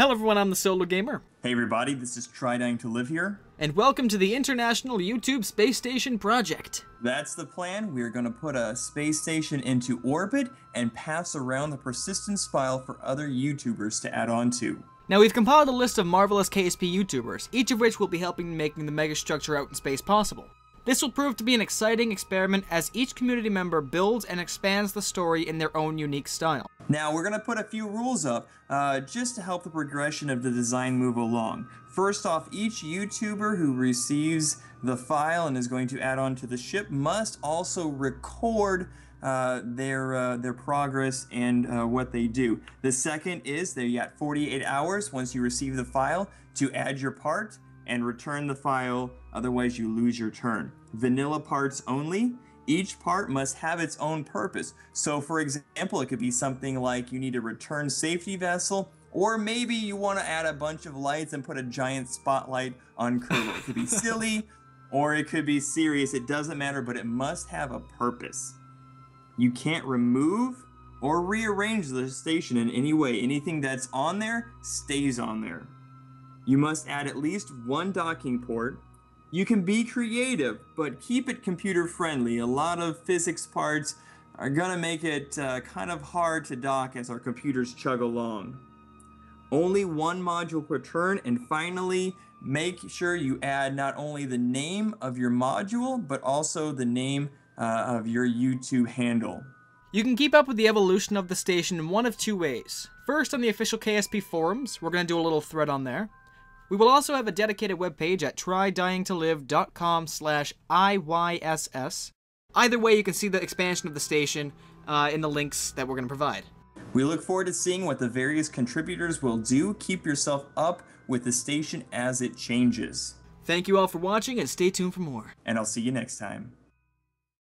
Hello everyone, I'm the Solar Gamer. Hey everybody, this is Try Dying to Live here. And welcome to the International YouTube Space Station Project. That's the plan. We're going to put a space station into orbit and pass around the persistence file for other YouTubers to add on to. Now we've compiled a list of marvelous KSP YouTubers, each of which will be helping making the megastructure out in space possible. This will prove to be an exciting experiment as each community member builds and expands the story in their own unique style. Now we're going to put a few rules up uh, just to help the progression of the design move along. First off, each YouTuber who receives the file and is going to add on to the ship must also record uh, their uh, their progress and uh, what they do. The second is you got 48 hours once you receive the file to add your part and return the file, otherwise you lose your turn. Vanilla parts only. Each part must have its own purpose. So for example, it could be something like you need a return safety vessel, or maybe you want to add a bunch of lights and put a giant spotlight on Kerbal. It could be silly, or it could be serious. It doesn't matter, but it must have a purpose. You can't remove or rearrange the station in any way. Anything that's on there stays on there. You must add at least one docking port. You can be creative, but keep it computer friendly. A lot of physics parts are gonna make it uh, kind of hard to dock as our computers chug along. Only one module per turn, and finally, make sure you add not only the name of your module, but also the name uh, of your YouTube handle. You can keep up with the evolution of the station in one of two ways. First, on the official KSP forums, we're going to do a little thread on there. We will also have a dedicated webpage at trydyingtolive.com slash IYSS. Either way, you can see the expansion of the station uh, in the links that we're going to provide. We look forward to seeing what the various contributors will do. Keep yourself up with the station as it changes. Thank you all for watching and stay tuned for more. And I'll see you next time.